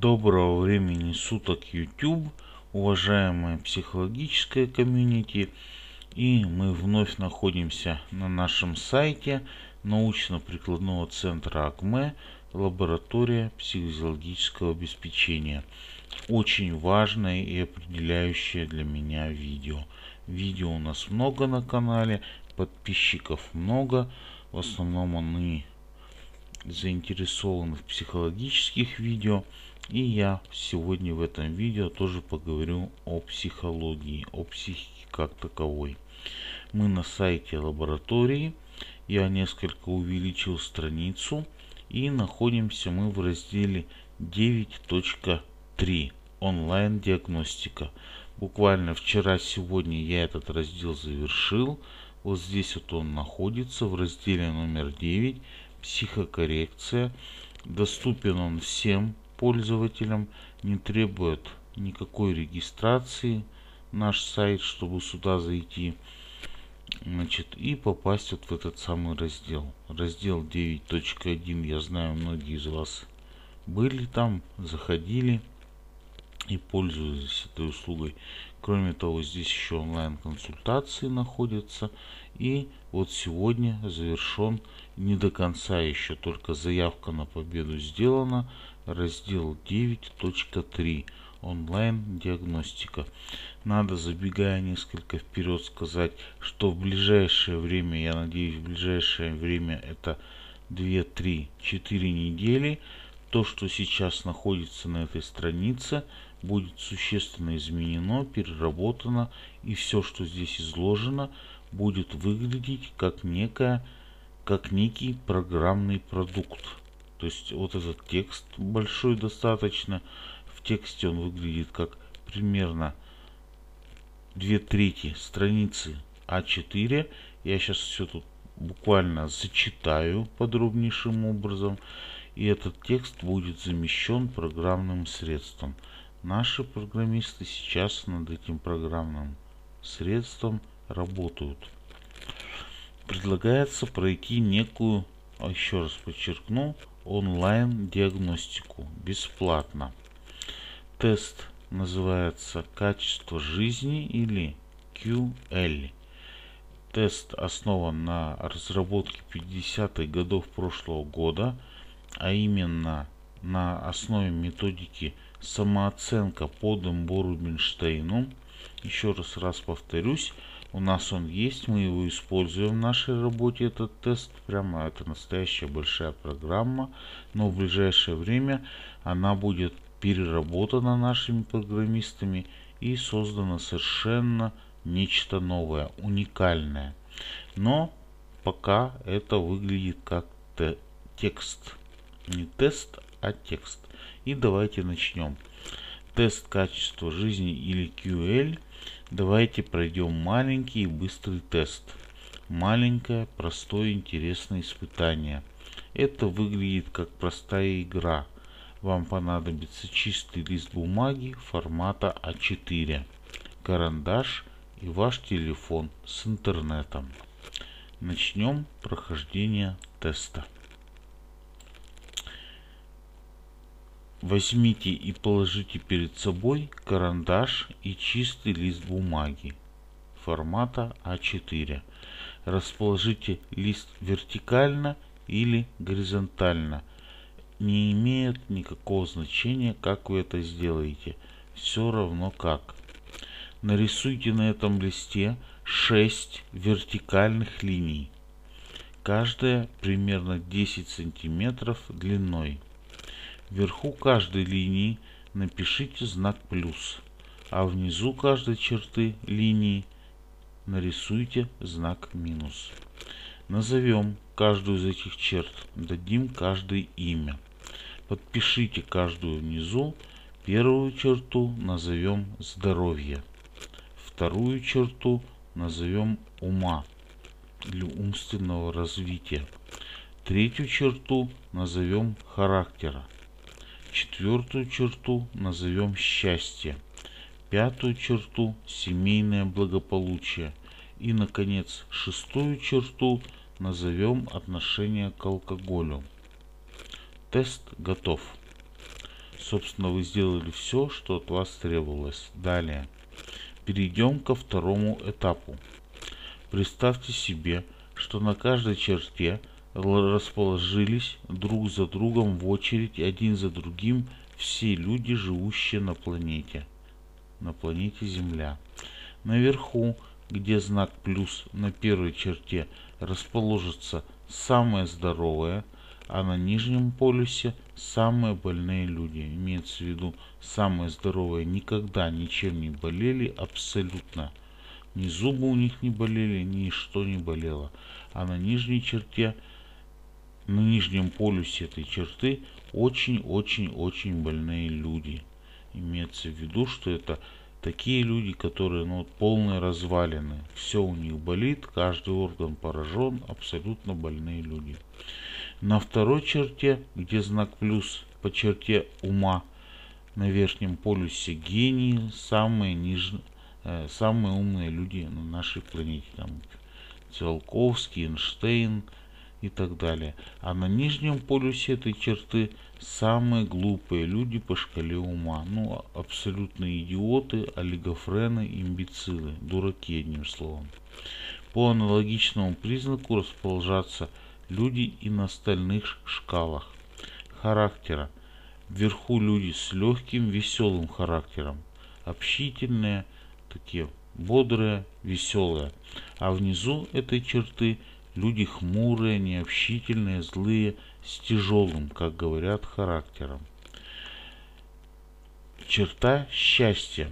Доброго времени суток YouTube, уважаемое психологическое комьюнити. И мы вновь находимся на нашем сайте научно-прикладного центра АКМЕ, лаборатория психофизиологического обеспечения. Очень важное и определяющее для меня видео. Видео у нас много на канале, подписчиков много. В основном они заинтересованы в психологических видео. И я сегодня в этом видео тоже поговорю о психологии, о психике как таковой. Мы на сайте лаборатории. Я несколько увеличил страницу. И находимся мы в разделе 9.3 онлайн диагностика. Буквально вчера-сегодня я этот раздел завершил. Вот здесь вот он находится в разделе номер 9 психокоррекция. Доступен он всем пользователям, не требует никакой регистрации наш сайт, чтобы сюда зайти. Значит, и попасть вот в этот самый раздел. Раздел 9.1, я знаю, многие из вас были там, заходили и пользуюсь этой услугой. Кроме того, здесь еще онлайн-консультации находятся. И вот сегодня завершен не до конца еще, только заявка на победу сделана. Раздел 9.3 онлайн-диагностика. Надо, забегая несколько вперед, сказать, что в ближайшее время, я надеюсь, в ближайшее время это 2, 3, 4 недели, то, что сейчас находится на этой странице, будет существенно изменено, переработано, и все, что здесь изложено, будет выглядеть как некая, как некий программный продукт. То есть вот этот текст большой достаточно, в тексте он выглядит как примерно две трети страницы А4. Я сейчас все тут буквально зачитаю подробнейшим образом. И этот текст будет замещен программным средством. Наши программисты сейчас над этим программным средством работают. Предлагается пройти некую, а еще раз подчеркну, онлайн-диагностику бесплатно. Тест называется «Качество жизни» или QL. Тест основан на разработке 50-х годов прошлого года, а именно на основе методики самооценка по Дембо Рубинштейну. Еще раз раз повторюсь, у нас он есть, мы его используем в нашей работе, этот тест. Прямо это настоящая большая программа, но в ближайшее время она будет переработана нашими программистами и создано совершенно нечто новое, уникальное. Но пока это выглядит как те текст. Не тест, а текст. И давайте начнем. Тест качества жизни или QL. Давайте пройдем маленький и быстрый тест. Маленькое, простое, интересное испытание. Это выглядит как простая игра. Вам понадобится чистый лист бумаги формата А4, карандаш и ваш телефон с интернетом. Начнем прохождение теста. Возьмите и положите перед собой карандаш и чистый лист бумаги формата А4. Расположите лист вертикально или горизонтально. Не имеет никакого значения, как вы это сделаете. Все равно как. Нарисуйте на этом листе 6 вертикальных линий. Каждая примерно 10 сантиметров длиной. Вверху каждой линии напишите знак плюс, а внизу каждой черты линии нарисуйте знак минус. Назовем каждую из этих черт, дадим каждое имя. Подпишите каждую внизу. Первую черту назовем здоровье. Вторую черту назовем ума или умственного развития. Третью черту назовем характера. Четвертую черту назовем счастье. Пятую черту семейное благополучие. И, наконец, шестую черту назовем отношение к алкоголю. Тест готов. Собственно, вы сделали все, что от вас требовалось. Далее. Перейдем ко второму этапу. Представьте себе, что на каждой черте расположились друг за другом в очередь один за другим все люди, живущие на планете, на планете Земля. Наверху, где знак плюс на первой черте, расположится самое здоровое, а на нижнем полюсе самые больные люди. Имеется в виду, самые здоровые никогда ничем не болели абсолютно. Ни зубы у них не болели, ни что не болело. А на нижней черте, на нижнем полюсе этой черты очень-очень-очень больные люди. Имеется в виду, что это такие люди, которые ну, полные развалины. Все у них болит, каждый орган поражен, абсолютно больные люди. На второй черте, где знак плюс по черте ума, на верхнем полюсе гении, самые, ниж... э, самые умные люди на нашей планете. Там Циолковский, Эйнштейн и так далее. А на нижнем полюсе этой черты самые глупые люди по шкале ума. Ну, абсолютно идиоты, олигофрены, имбецилы, дураки, одним словом. По аналогичному признаку расположатся люди и на остальных шкалах характера. Вверху люди с легким, веселым характером, общительные, такие бодрые, веселые. А внизу этой черты люди хмурые, необщительные, злые, с тяжелым, как говорят, характером. Черта счастья.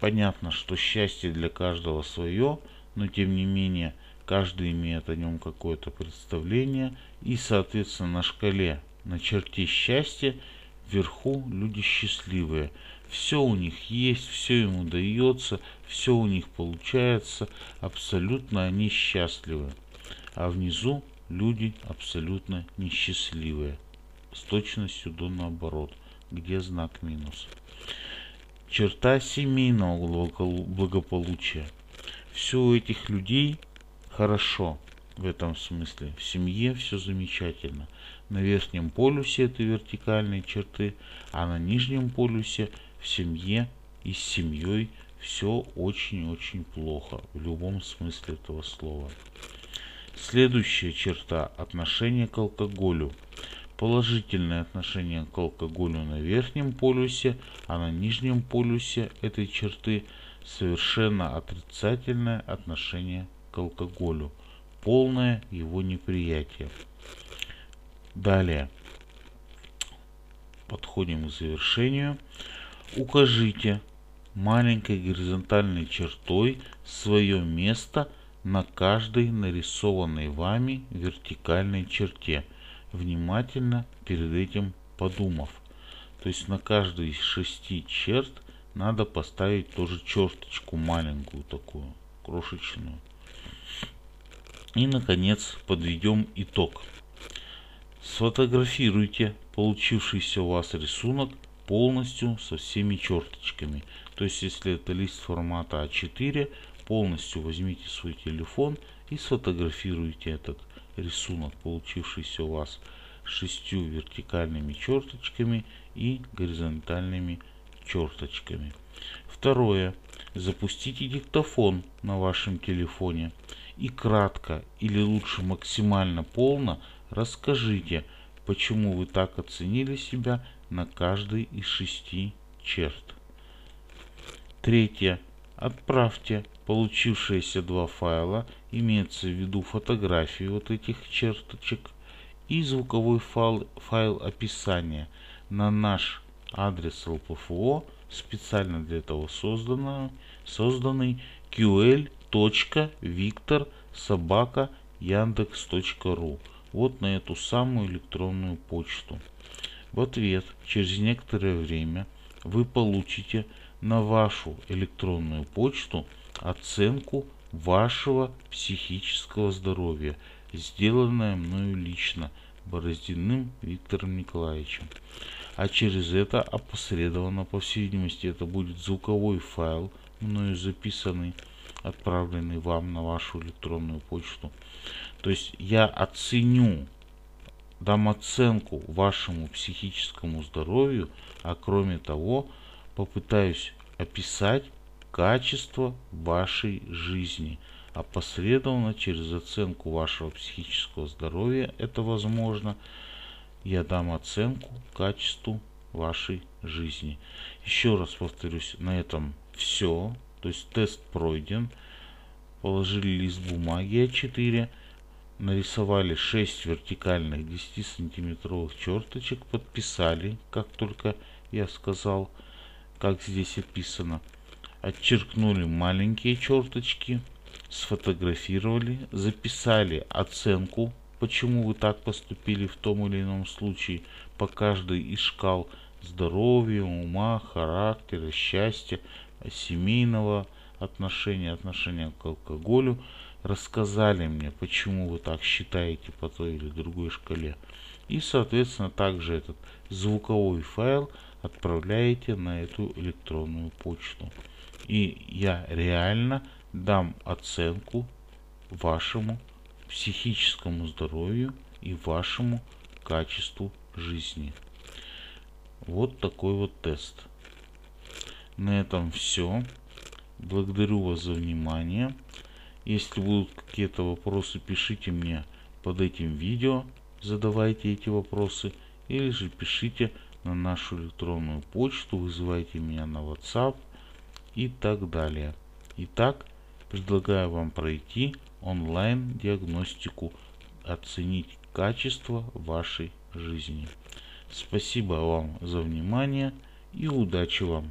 Понятно, что счастье для каждого свое, но тем не менее каждый имеет о нем какое-то представление, и, соответственно, на шкале, на черте счастья вверху люди счастливые. Все у них есть, все им удается, все у них получается, абсолютно они счастливы. А внизу люди абсолютно несчастливые, с точностью до наоборот, где знак минус. Черта семейного благополучия. Все у этих людей хорошо в этом смысле. В семье все замечательно. На верхнем полюсе это вертикальные черты, а на нижнем полюсе в семье и с семьей все очень-очень плохо в любом смысле этого слова. Следующая черта – отношение к алкоголю. Положительное отношение к алкоголю на верхнем полюсе, а на нижнем полюсе этой черты совершенно отрицательное отношение к алкоголю, полное его неприятие. Далее подходим к завершению. Укажите маленькой горизонтальной чертой свое место на каждой нарисованной вами вертикальной черте, внимательно перед этим подумав. То есть на каждой из шести черт надо поставить тоже черточку маленькую такую, крошечную. И, наконец, подведем итог. Сфотографируйте получившийся у вас рисунок полностью со всеми черточками. То есть, если это лист формата А4, полностью возьмите свой телефон и сфотографируйте этот рисунок, получившийся у вас шестью вертикальными черточками и горизонтальными черточками. Второе. Запустите диктофон на вашем телефоне и кратко или лучше максимально полно расскажите, почему вы так оценили себя на каждой из шести черт. Третье. Отправьте получившиеся два файла, имеется в виду фотографии вот этих черточек и звуковой файл, файл описания на наш адрес LPFO, специально для этого созданный, созданный QL виктор собака яндекс.ру вот на эту самую электронную почту. В ответ через некоторое время вы получите на вашу электронную почту оценку вашего психического здоровья, сделанная мною лично Бороздиным Виктором Николаевичем. А через это опосредованно, по всей видимости, это будет звуковой файл, мною записанный отправленный вам на вашу электронную почту. То есть я оценю дам оценку вашему психическому здоровью, а кроме того попытаюсь описать качество вашей жизни. Опосредованно через оценку вашего психического здоровья, это возможно, я дам оценку качеству вашей жизни. Еще раз повторюсь, на этом все. То есть тест пройден. Положили лист бумаги А4. Нарисовали 6 вертикальных 10 сантиметровых черточек. Подписали, как только я сказал, как здесь описано. Отчеркнули маленькие черточки. Сфотографировали. Записали оценку почему вы так поступили в том или ином случае по каждой из шкал здоровья, ума, характера, счастья, семейного отношения, отношения к алкоголю, рассказали мне, почему вы так считаете по той или другой шкале. И, соответственно, также этот звуковой файл отправляете на эту электронную почту. И я реально дам оценку вашему психическому здоровью и вашему качеству жизни. Вот такой вот тест. На этом все. Благодарю вас за внимание. Если будут какие-то вопросы, пишите мне под этим видео, задавайте эти вопросы, или же пишите на нашу электронную почту, вызывайте меня на WhatsApp и так далее. Итак, предлагаю вам пройти онлайн-диагностику, оценить качество вашей жизни. Спасибо вам за внимание и удачи вам!